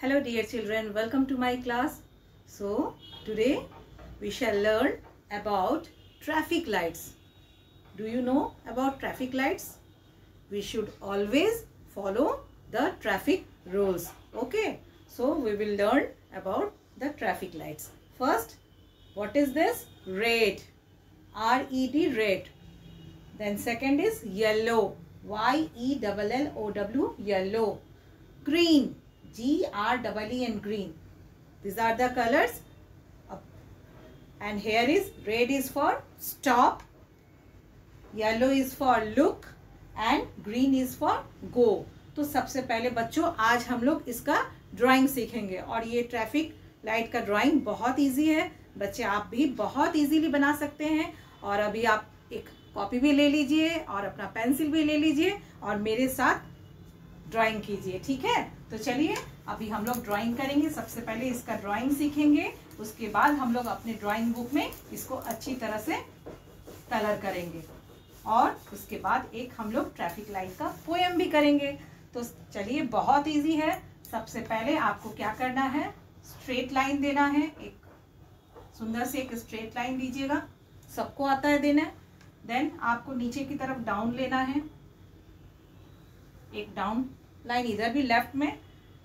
Hello dear children, welcome to my class. So today we shall learn about traffic lights. Do you know about traffic lights? We should always follow the traffic rules. Okay, so we will learn about the traffic lights. First, what is this? Red. R-E-D, red. Then second is yellow. Y-E-L-L-O-W, yellow. Green. G-R-E-E-N, green. These are the colors. And here is red is for stop. Yellow is for look. And green is for go. तो सबसे पहले बच्चों आज हम लोग इसका drawing सीखेंगे और ये ट्रैफ़िक लाइट का ड्राइंग बहुत इजी है बच्चे आप भी बहुत इजीली बना सकते हैं और अभी आप एक कॉपी भी ले लीजिए और अपना पेंसिल भी ले लीजिए और मेरे साथ ड्राइंग कीजिए, ठीक है? तो चलिए, अभी हम लोग ड्राइंग करेंगे। सबसे पहले इसका ड्राइंग सीखेंगे। उसके बाद हम लोग अपने ड्राइंग बुक में इसको अच्छी तरह से कलर करेंगे। और उसके बाद एक हम लोग ट्रैफ़िक लाइट का पोएम भी करेंगे। तो चलिए, बहुत इजी है। सबसे पहले आपको क्या करना है? स्ट्रेट लाइन देना है। एक सुंदर से एक स्ट्रेट लाइन दीजिएगा सबको आता है देना देन आपको नीचे की तरफ़ डाउन लेना है। एक डाउन लाइन इधर भी लेफ़्ट में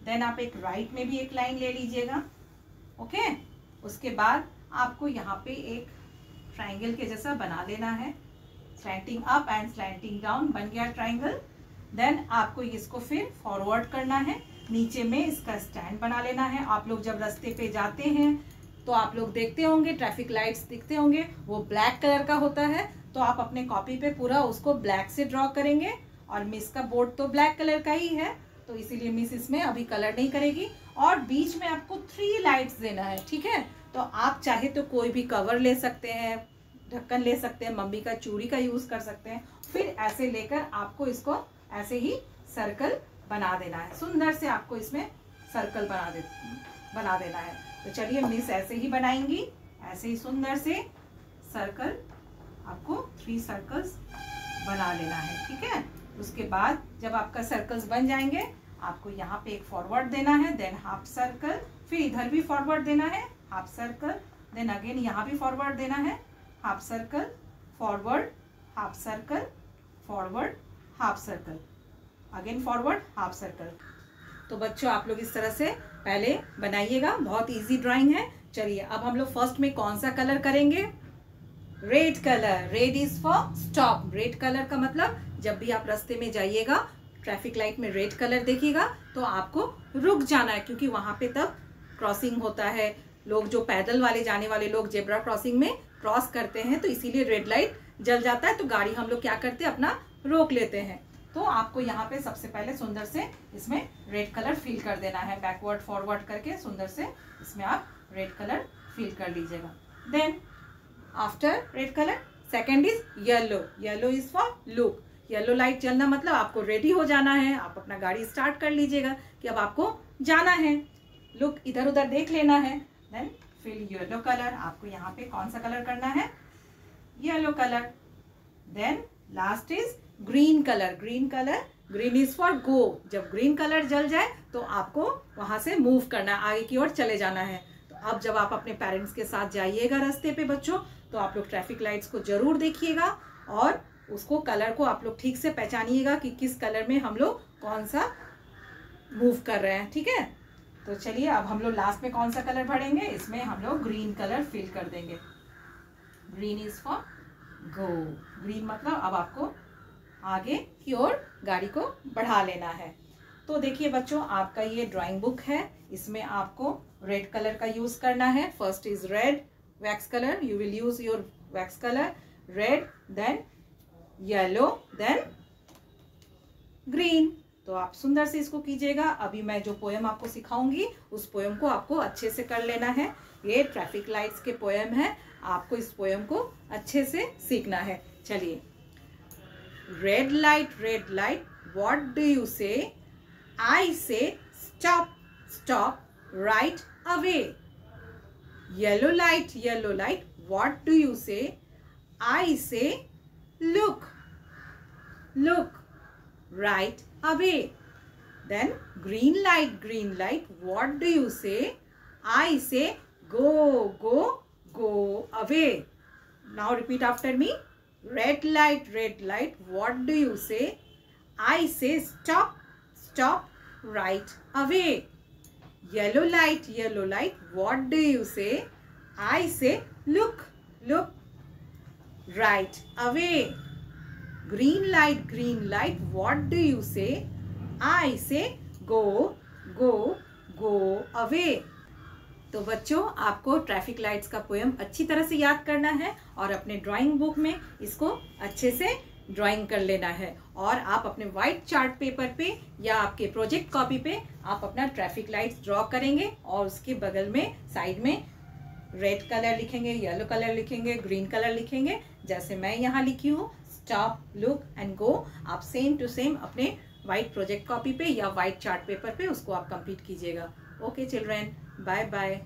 देन आप एक राइट right में भी एक लाइन ले लीजिएगा ओके उसके बाद आपको यहाँ पे एक ट्राइंगल के जैसा बना लेना है। Slanting up and slanting down बन गया ट्राइंगल देन आपको इसको फिर फॉरवर्ड करना है। नीचे में इसका स्टैंड बना लेना है। आप लोग जब रास्ते पे जाते हैं तो आप लोग देखते होंगे ट्रैफ़िक लाइट्स दिखते होंगे, वो ब्लैक कलर का होता है। तो आप अपने कॉपी पे पूरा उसको ब्लैक से ड्रॉ करेंगे। और मिस का बोर्ड तो ब्लैक कलर का ही है तो इसीलिए मिस इसमें अभी कलर नहीं करेगी। और बीच में आपको थ्री लाइट्स देना है, ठीक है? तो आप चाहे तो कोई भी कवर ले सकते हैं, ढक्कन ले सकते हैं, मम्मी का चूड़ी का यूज़ कर सकते हैं। फिर ऐसे लेकर आपको इसको ऐसे ही सर्कल बना देना है। सुंदर से आपको इसमें सर्कल बना दे, बना देना है। तो चलिए मिस ऐसे ही बनाएँगी, ऐसे ही सुंदर से सर्कल आपको थ्री सर्कल्स बना लेना है, ठीक है? उसके बाद जब आपका सर्कल्स बन जाएँगे, आपको यहाँ पे एक फॉरवर्ड देना है देन हाफ़ सर्कल फिर इधर भी फॉरवर्ड देना है हाफ़ सर्कल देन अगेन यहाँ भी फॉरवर्ड देना है half circle forward half circle forward half circle again forward half circle तो बच्चों, आप लोग इस तरह से पहले बनाइएगा, बहुत इजी ड्राइंग है। चलिए, अब हम लोग फ़र्स्ट में कौन सा कलर करेंगे? Red colour red is for stop red colour का मतलब जब भी आप रास्ते में जाइएगा ट्रैफ़िक लाइट में रेड कलर देखिएगा तो आपको रुक जाना है, क्योंकि वहाँ पे तब क्रॉसिंग होता है। लोग जो पैदल वाले, जाने वाले लोग जेब्रा क्रॉसिंग में क्रॉस करते हैं तो इसीलिए रेड लाइट जल जाता है। तो गाड़ी हम लोग क्या करते हैं, अपना रोक लेते हैं। तो आपको यहाँ पे सबसे पहले सुंदर से इसमें रेड कलर फिल कर देना है। बैकवर्ड फॉरवर्ड करके सुंदर से इसमें आप रेड कलर फिल कर लीजिएगा। Then after red colour second is yellow yellow is for look yellow light जलना मतलब आपको रेडी हो जाना है। आप अपना गाड़ी स्टार्ट कर लीजिएगा कि अब आपको जाना है। लुक इधर उधर देख लेना है। देन फिल येलो कलर आपको यहाँ पे कौन सा कलर करना है? Yellow colour then last is green colour green colour green is for go जब ग्रीन कलर जल जाए तो आपको वहाँ से मूव करना आगे की ओर चले जाना है। तो अब जब आप अपने पेरेंट्स के साथ जाइएगा रास्ते पे बच्चों तो आप लोग ट्रैफ़िक लाइट्स को ज़रूर देखिएगा। और उसको कलर को आप लोग ठीक से पहचानिएगा कि किस कलर में हम लोग कौन सा मूव कर रहे हैं, ठीक है? तो चलिए, अब हम लोग लास्ट में कौन सा कलर भरेंगे? इसमें हम लोग ग्रीन कलर फिल कर देंगे। Green is for go green मतलब अब आपको आगे की ओर गाड़ी को बढ़ा लेना है। तो देखिए बच्चों, आपका ये ड्राइंग बुक है। इसमें आपको रेड कलर का यूज़ करना है। First is red wax colour you will use your wax colour red then yellow then green तो आप सुंदर से इसको कीजिएगा। अभी मैं जो पोएम आपको सिखाऊँगी, उस पोएम को आपको अच्छे से कर लेना है। ये ट्रैफ़िक लाइट्स के पोएम है। आपको इस पोएम को अच्छे से सीखना है। चलिए। Red light red light what do you say I say stop stop right away yellow light yellow light what do you say I say look, look, right away. Then green light, green light, what do you say? I say go, go, go away. Now repeat after me. Red light, red light, what do you say? I say stop, stop right away. Yellow light, yellow light, what do you say? I say look, look, right. Away. Green light green light. What do you say? I say go go go away. तो बच्चों, आपको traffic lights का poem अच्छी तरह से याद करना है और अपने ड्राइंग बुक में इसको अच्छे से ड्राइंग कर लेना है। और आप अपने व्हाइट चार्ट पेपर पे या आपके प्रोजेक्ट कॉपी पे आप अपना ट्रैफ़िक लाइट्स ड्रॉ करेंगे और उसके बगल में साइड में रेड कलर लिखेंगे येलो कलर लिखेंगे ग्रीन कलर लिखेंगे। जैसे मैं यहाँ लिखी हूँ स्टॉप लुक एंड गो आप सेम टू सेम अपने व्हाइट प्रोजेक्ट कॉपी पे या व्हाइट चार्ट पेपर पे उसको आप कंप्लीट कीजिएगा। Okay children bye bye